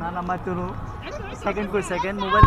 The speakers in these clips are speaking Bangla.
না না মাত্র সেকেন্ড কই সেকেন্ড মোবাইল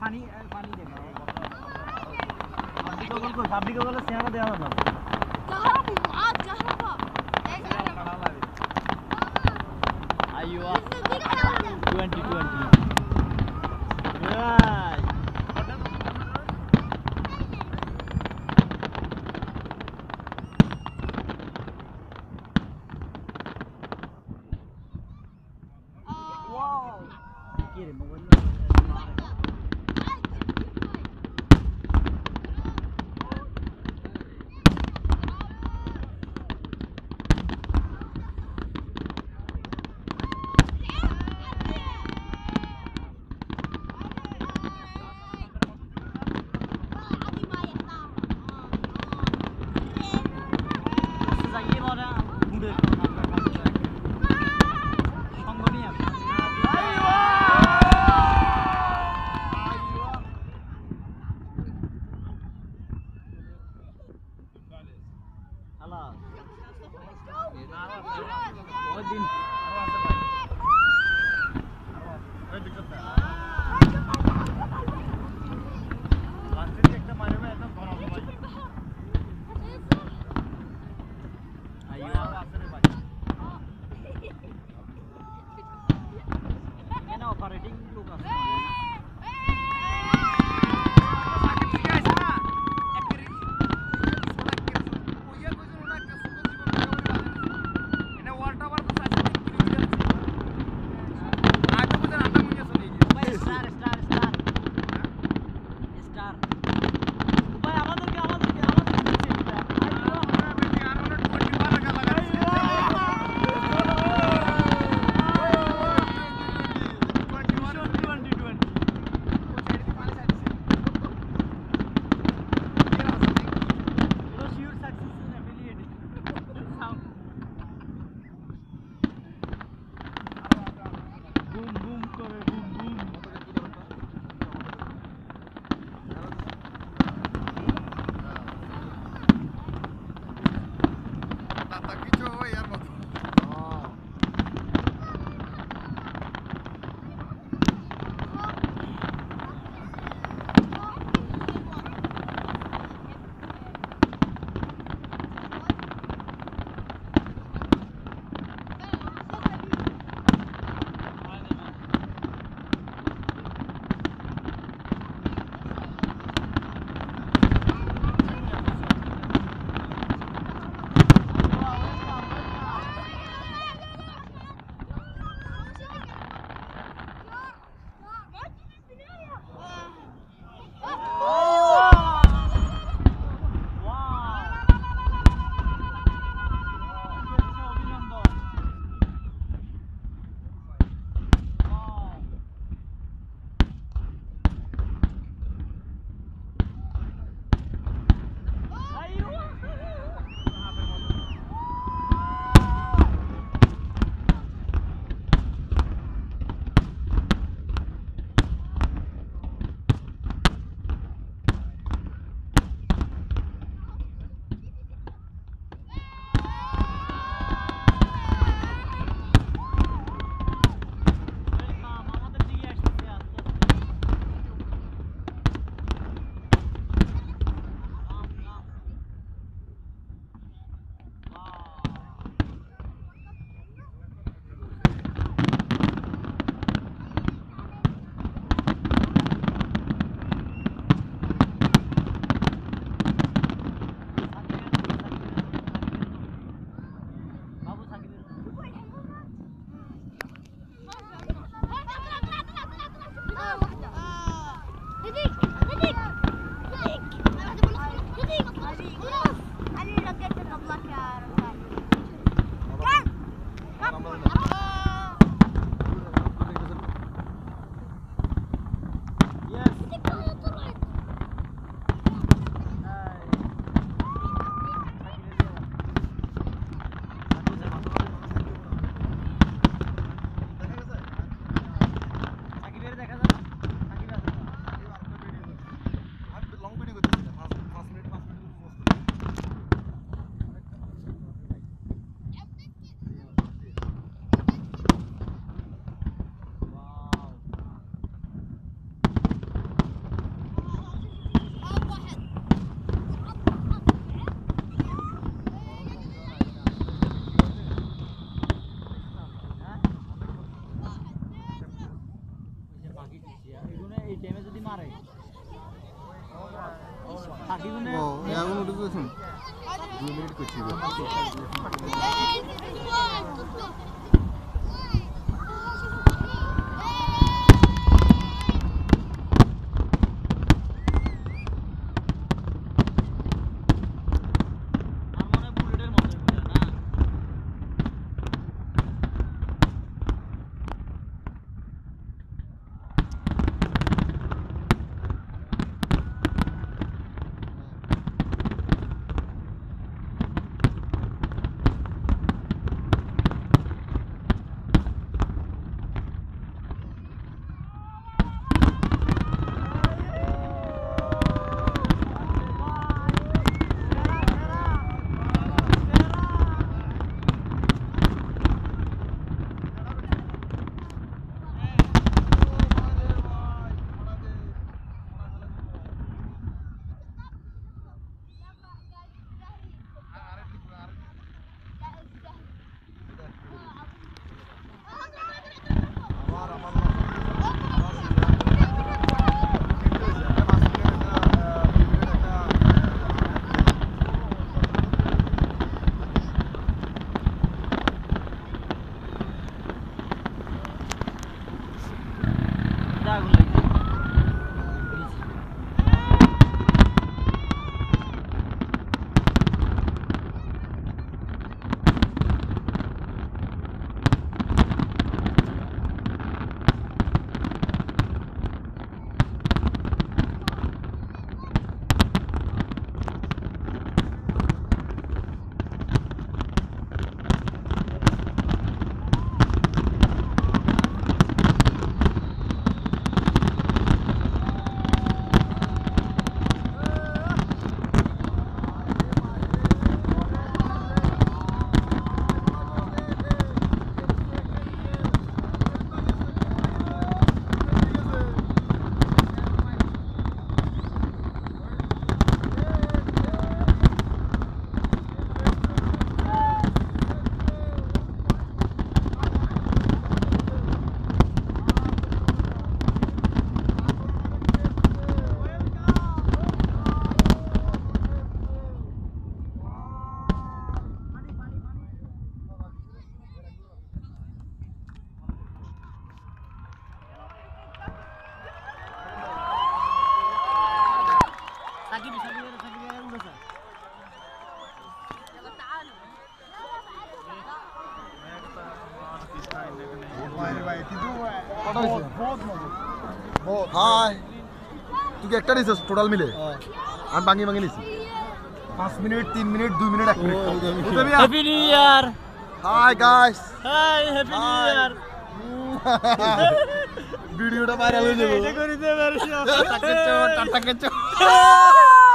পানি পানি দেবে সাবডিকে বলে সিনেমা দেওয়া হবে Are you up? 2020. Yeah. Capito, ja, hi. তুই কি একটা নিছিস টোটাল মিলে? আমি ভাঙি ভাঙি নিছি। পাঁচ মিনিট তিন মিনিট দুই মিনিট এক minute. Happy new year hi guys hi happy new. Year ভিডিওটা ভাইরাল হয়ে যাবে। এটা করে দে পারিস টাটা কেচো টাটা কেচো।